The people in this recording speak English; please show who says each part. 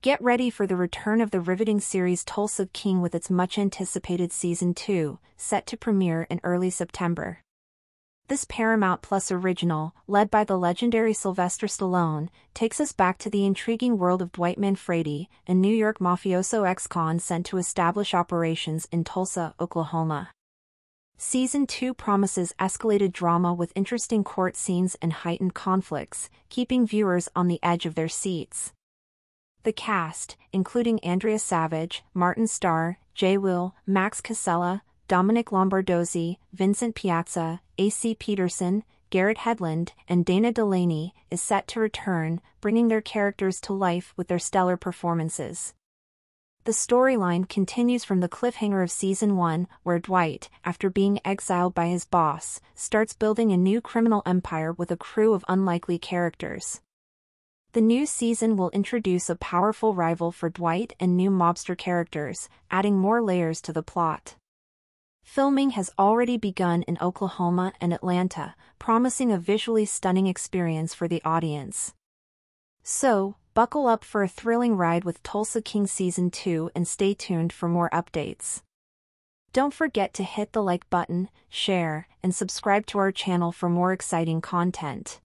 Speaker 1: Get ready for the return of the riveting series Tulsa King with its much anticipated season 2, set to premiere in early September. This Paramount Plus original, led by the legendary Sylvester Stallone, takes us back to the intriguing world of Dwight Manfredi, a New York mafioso ex-con sent to establish operations in Tulsa, Oklahoma. Season 2 promises escalated drama with interesting court scenes and heightened conflicts, keeping viewers on the edge of their seats. The cast, including Andrea Savage, Martin Starr, Jay Will, Max Casella, Dominic Lombardozzi, Vincent Piazza, A.C. Peterson, Garrett Hedlund, and Dana Delany, is set to return, bringing their characters to life with their stellar performances. The storyline continues from the cliffhanger of season 1, where Dwight, after being exiled by his boss, starts building a new criminal empire with a crew of unlikely characters. The new season will introduce a powerful rival for Dwight and new mobster characters, adding more layers to the plot. Filming has already begun in Oklahoma and Atlanta, promising a visually stunning experience for the audience. So, buckle up for a thrilling ride with Tulsa King Season 2 and stay tuned for more updates. Don't forget to hit the like button, share, and subscribe to our channel for more exciting content.